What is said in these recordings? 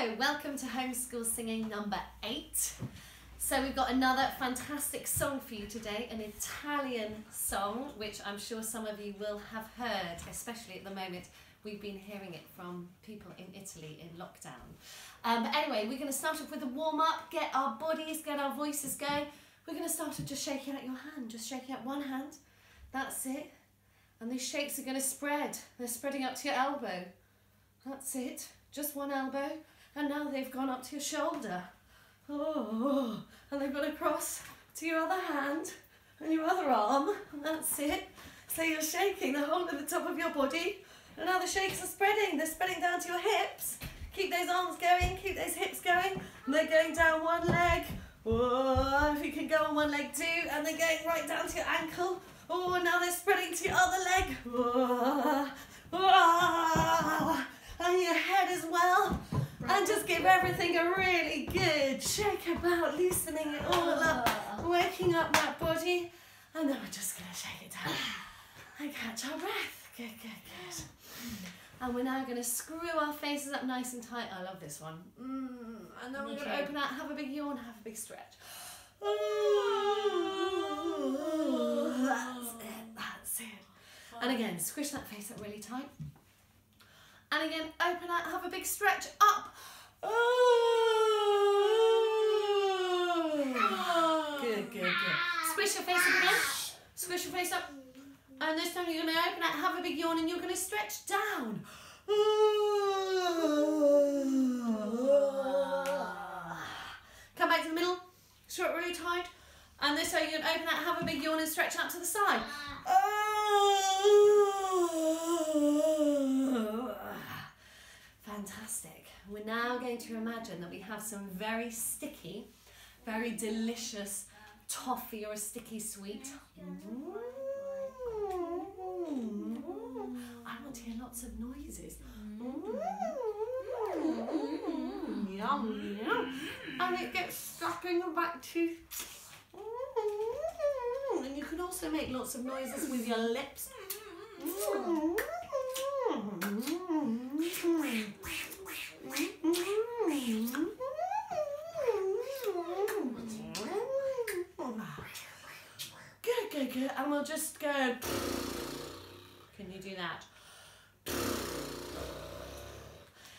Hello, welcome to Homeschool Singing number eight. So we've got another fantastic song for you today, an Italian song, which I'm sure some of you will have heard, especially at the moment. We've been hearing it from people in Italy in lockdown. Um, but anyway, we're going to start off with a warm up, get our bodies, get our voices going. We're going to start off just shaking out your hand, just shaking out one hand. That's it. And these shakes are going to spread. They're spreading up to your elbow. That's it. Just one elbow. And now they've gone up to your shoulder. Oh, and they've gone across to your other hand and your other arm. And that's it. So you're shaking the whole of the top of your body. And now the shakes are spreading. They're spreading down to your hips. Keep those arms going, keep those hips going. And they're going down one leg. Oh, if you can go on one leg too. And they're going right down to your ankle. Oh, now they're spreading to your other leg. Oh, oh, and your head as well. And just give everything a really good shake about, loosening it all up, waking up that body. And then we're just going to shake it down and catch our breath. Good, good, good. And we're now going to screw our faces up nice and tight. I love this one. Mm. And then we're going to open out, have a big yawn, have a big stretch. That's it, that's it. And again, squish that face up really tight. And again, open out, have a big stretch up. Good, good, good. Squish your face up again. Squish your face up. And this time you're going to open out, have a big yawn, and you're going to stretch down. Come back to the middle. Stretch really tight. And this way you're going to open out, have a big yawn, and stretch out to the side. Fantastic. We're now going to imagine that we have some very sticky, very delicious toffee or a sticky sweet. Mm. I want to hear lots of noises. Mm. Yum, yum. And it gets stuck in your back tooth. Mm. And you can also make lots of noises with your lips. And we'll just go. Can you do that?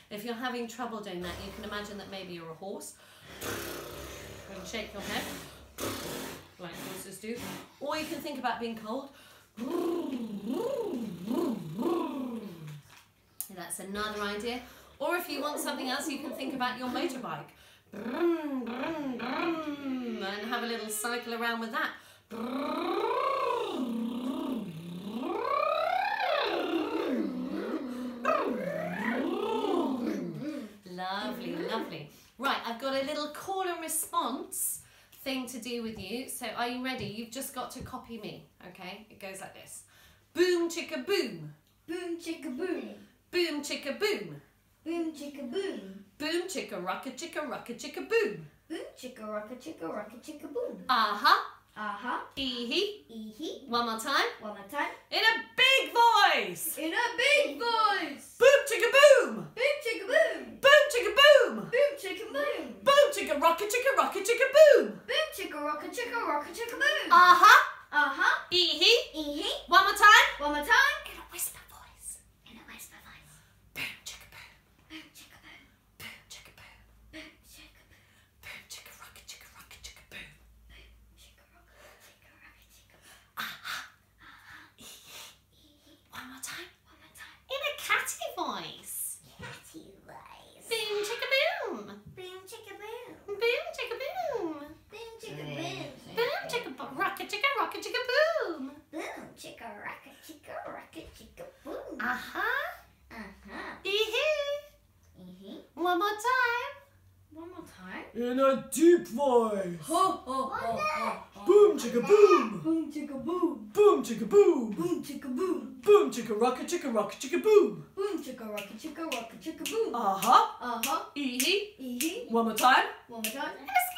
If you're having trouble doing that, you can imagine that maybe you're a horse. And shake your head like horses do. Or you can think about being cold. That's another idea. Or if you want something else, you can think about your motorbike. And have a little cycle around with that. Lovely, lovely. Right, I've got a little call and response thing to do with you. So are you ready? You've just got to copy me, okay? It goes like this. Boom chicka boom. Boom chicka boom. Boom chicka boom. Boom chicka boom. Boom chicka rocka chicka rocka chicka boom. Boom chicka rocka chicka rocka chicka boom. Aha. Uh-huh. Ee hee. Ee hee. One more time. One more time. In a big voice. In a big voice. Boom chicka boom. Boom chicka boom. Boom chicka boom. Boom chicka boom. Boom chicka rocka chicka rocka chicka boom. Boom chicka rocka chicka rocka chicka boom. Aha. Uh-huh. Ee hee. Ee hee. One more time. One more time. In a whisper voice. In a whisper voice. Boom chicka boom. Boom chicka boom. Boom chicka boom. Boom chicka boom. Boom chicka rocka chicka rocka chicka boom. Chicka rocka chicka rocka chicka boom. Aha. Ee hee. One more time. One more time. In a catty voice. Catty voice. Boom chicka boom. Boom chicka boom. Boom chicka boom. Boom chicka boom. Boom chicka bo- rocka chicka rocka chicka boom. Boom chicka rocka chicka rocka chicka boom. Aha. Uh-huh. Ee hee. Mm-hmm. One more time. One more time. In a deep voice. Ho ho ho ho. Boom chicka boom. Boom chicka boom. Boom chicka boom. Boom chicka boom. Boom chicka rocka chicka rocka chicka boom. Boom chicka rocka chicka rocka chicka boom. Uh huh. Uh-huh. Ee hee. Ee hee. One more time. One more time.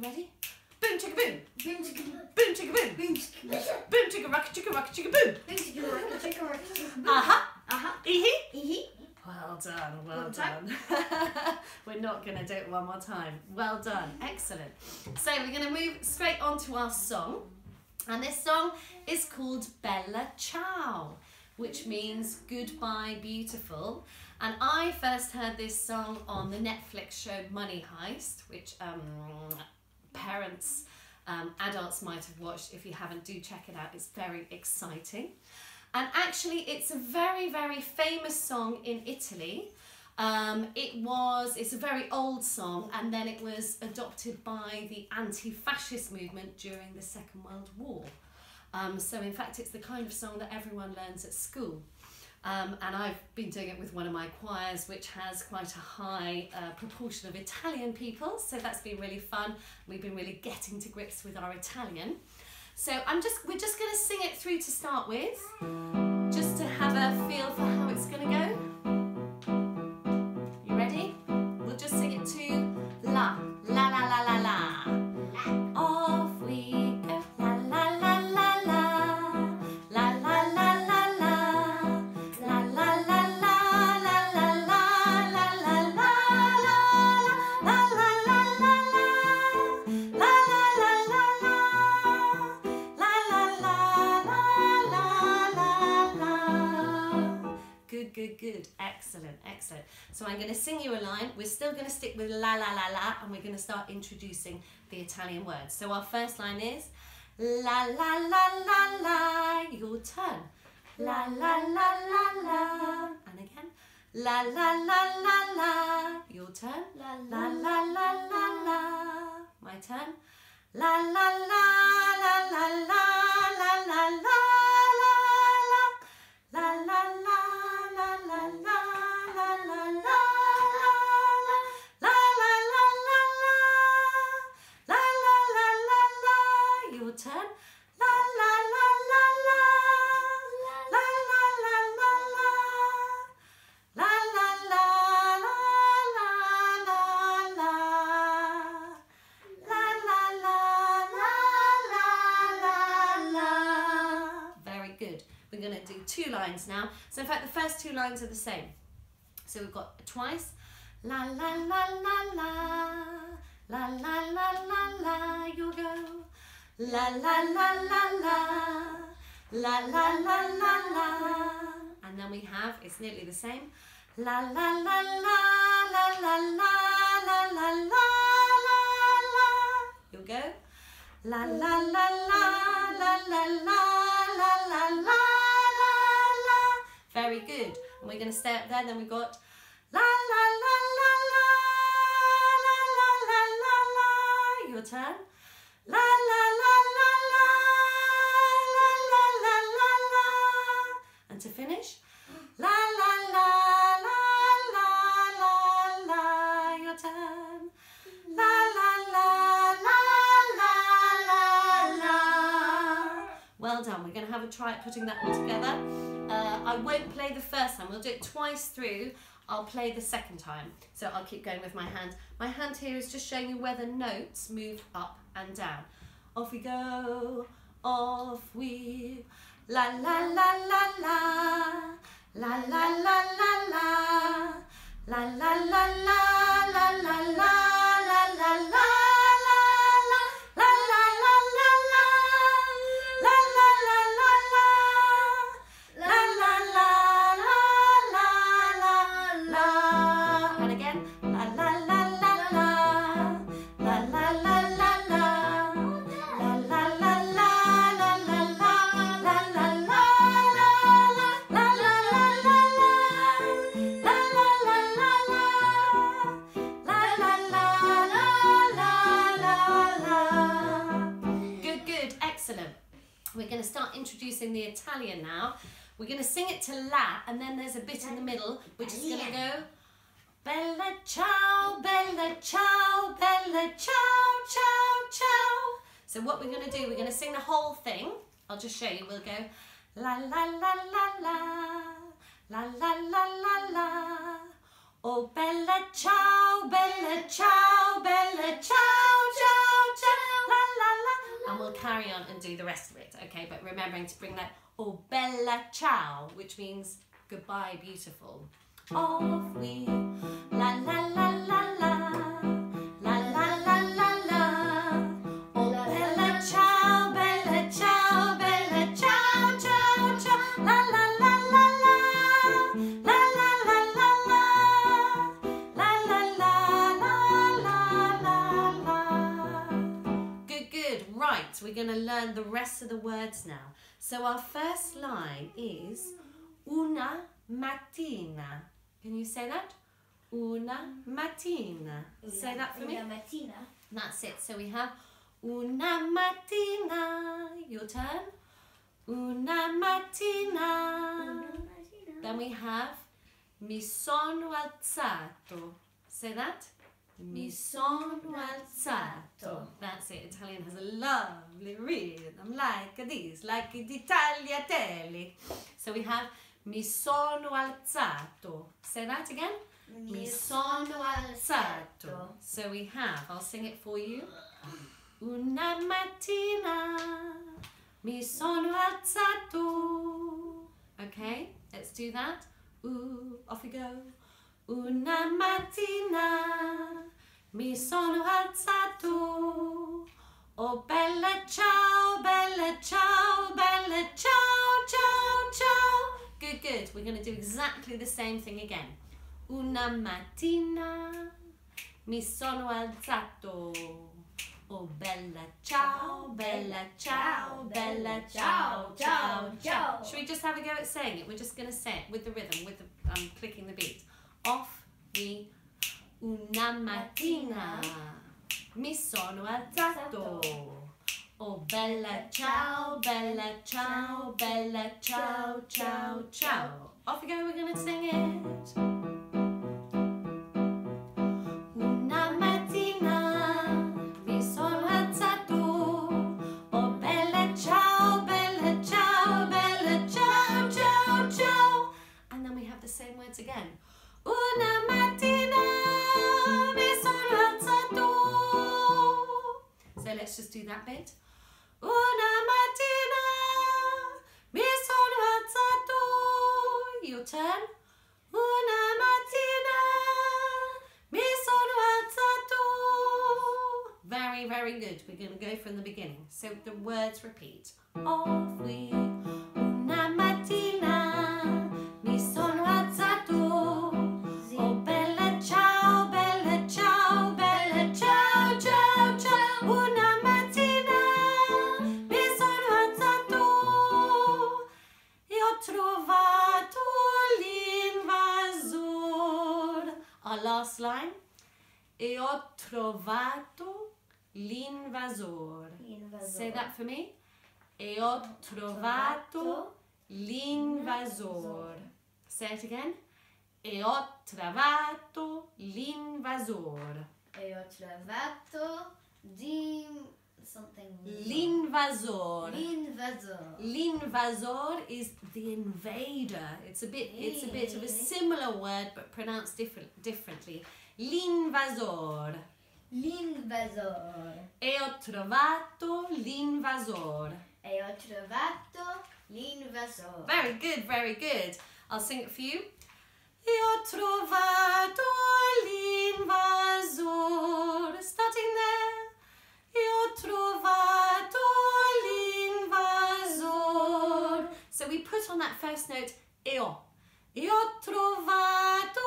You ready? Boom chicka boom. Boom chicka boom. Boom chicka boom. Boom chicka boom. Boom chicka rock chicka rock chicka boom. Boom chicka rock chicka rock chicka boom. Aha. Aha. Eehee. Hee Well done, well One done. we're not going to do it one more time. Well done, excellent. So we're going to move straight on to our song. And this song is called Bella Ciao, which means goodbye, beautiful. And I first heard this song on the Netflix show Money Heist, which um, parents, um, adults might have watched. If you haven't, do check it out. It's very exciting. And actually, it's a very, very famous song in Italy. Um, it was, it's a very old song, and then it was adopted by the anti fascist movement during the Second World War. Um, so, in fact, it's the kind of song that everyone learns at school. Um, and I've been doing it with one of my choirs, which has quite a high uh, proportion of Italian people. So that's been really fun. We've been really getting to grips with our Italian. So I'm just we're just going to sing it through to start with, just to have a feel for how it's going to Good. Excellent, excellent. So I'm going to sing you a line. We're still going to stick with la la la la and we're going to start introducing the Italian words. So our first line is la la la la la. Your turn. La la la la la. And again. La la la la la. Your turn. La La la la la la. My turn. La la la la la la la la la la. La la la la lines are the same. So we've got twice. La la la la la. La la la la la. You'll go. La la la la la. La la la la la. And then we have, it's nearly the same. La la la la la la la la la la la. You'll go. La la la la la la la la la la la. Very good. And we're going to stay up there. Then we've got la la la la la la la la la la. Your turn. Have a try at putting that all together. Uh, I won't play the first time. We'll do it twice through. I'll play the second time. So I'll keep going with my hand. My hand here is just showing you where the notes move up and down. Off we go. Off we. La la la la la. La la la la la. La la la la la la la la la la. La the Italian now. We're going to sing it to la, and then there's a bit in the middle which is going to go Bella ciao, bella ciao, bella ciao, ciao, ciao. So what we're going to do, we're going to sing the whole thing. I'll just show you. We'll go la la la la la, la la la la la. Oh bella ciao, bella ciao, bella ciao, ciao, ciao, la la la. And we'll carry on and do the rest of it, okay? But remembering to bring that oh bella ciao, which means goodbye, beautiful. Mm. Off we la la la la la We're going to learn the rest of the words now. So our first line is una mattina. Can you say that? Una mattina. Say that for me. Una mattina. That's it. So we have una mattina. Your turn. Una mattina. Una mattina. Then we have mi sono alzato. Say that. Mi sono alzato. That's it. Italian has a lovely rhythm, like this, like the tagliatelle. So we have mi sono alzato. Say that again. Mi sono alzato. So we have, I'll sing it for you. Una mattina mi sono alzato. Okay, let's do that. Ooh, off we go. Una mattina mi sono alzato. Oh bella ciao, bella ciao, bella ciao, ciao, ciao. Good, good. We're going to do exactly the same thing again. Una mattina mi sono alzato. Oh bella ciao, bella ciao, bella ciao, ciao, ciao. Should we just have a go at saying it? We're just going to say it with the rhythm, with the um, clicking the beat. Off we una mattina mi sono alzato. Oh bella ciao, bella ciao, bella ciao, ciao, ciao. Off we go, we're to sing it. So let's just do that bit. Una mattina mi sono alzato. Your turn. Una mattina mi sono alzato. Very, very good. We're going to go from the beginning. So the words repeat. Off we. Our last line. E ho trovato l'invasor. Say that for me. E ho trovato l'invasor. Say it again. E ho trovato l'invasor. E ho trovato di something. L'invasor. L'invasor. L'invasor is the invader. It's a bit it's a bit of a similar word but pronounced different differently. L'invasor. L'invasor. E ho trovato l'invasor. E ho trovato l'invasor. Very good, very good. I'll sing it for you. E ho trovato l'invasor. Starting So we put on that first note ho. E trovato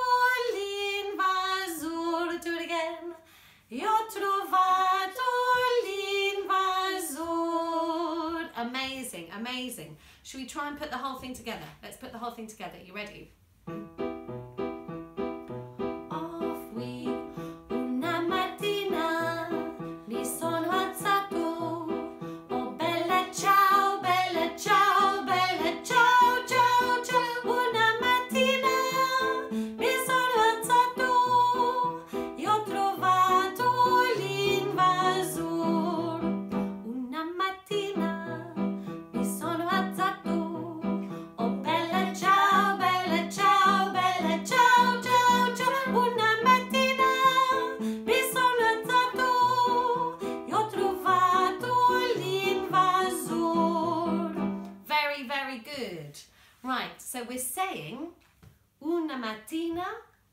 l'invasor. Do it again. Ho trovato l'invasor. Amazing, amazing. Should we try and put the whole thing together? Let's put the whole thing together. You ready? We're saying una mattina,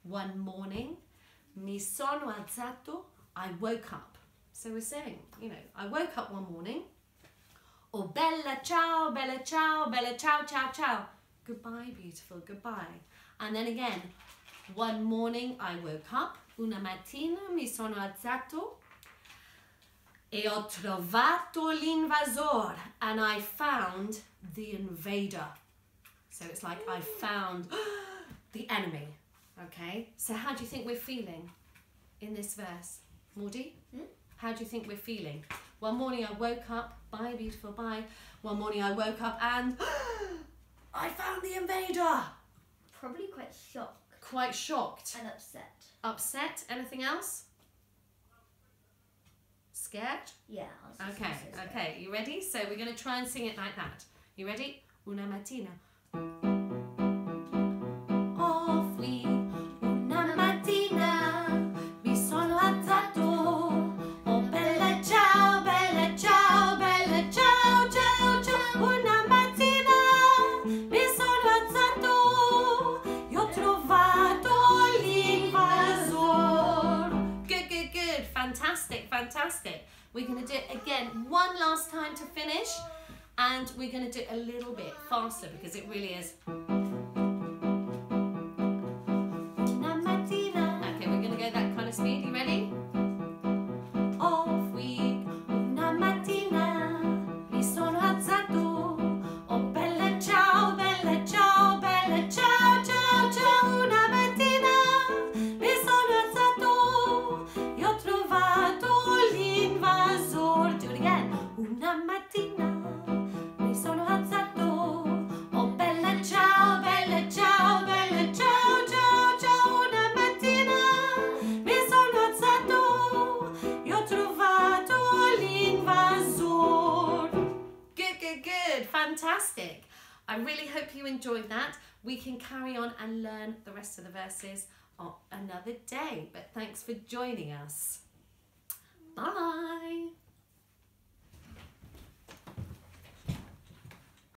one morning, mi sono alzato, I woke up. So we're saying, you know, I woke up one morning. Or bella ciao, bella ciao, bella ciao, ciao, ciao. Goodbye, beautiful, goodbye. And then again, one morning I woke up, una mattina mi sono alzato e ho trovato l'invasor and I found the invader. So it's like I found the enemy. Okay, so how do you think we're feeling in this verse? Maudie? Hmm? How do you think we're feeling? One morning I woke up, bye beautiful, bye. One morning I woke up and I found the invader. Probably quite shocked Quite shocked. and upset. Upset? Anything else? Scared? Yeah. I was just Okay, so. okay. You ready? So we're going to try and sing it like that. You ready? Una mattina. Fantastic, fantastic. We're to do it again one last time to finish. And we're going to do it a little bit faster because it really is. Okay, we're going to go that kind of speed. You ready? Una mattina I really hope you enjoyed that. We can carry on and learn the rest of the verses on another day. But thanks for joining us. Bye.